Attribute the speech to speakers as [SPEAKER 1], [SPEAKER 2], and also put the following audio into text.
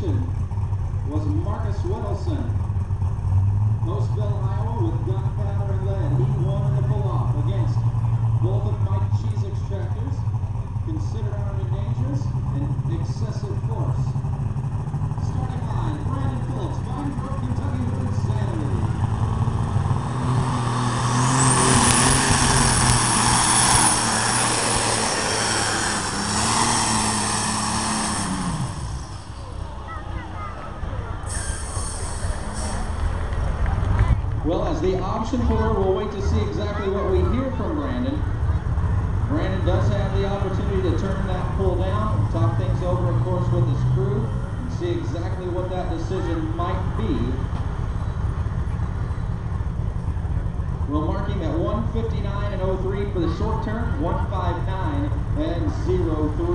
[SPEAKER 1] position was Marcus Whittleson. Postville, Iowa with gunpowder and lead. He won in the pull-off against both of Mike Cheezick's extractors, considered armed and dangerous, and excessive force. Well, as the option puller, we'll wait to see exactly what we hear from Brandon. Brandon does have the opportunity to turn that pull down, talk things over, of course, with his crew, and see exactly what that decision might be. We'll mark him at 159 and 03 for the short term, 159 and 03.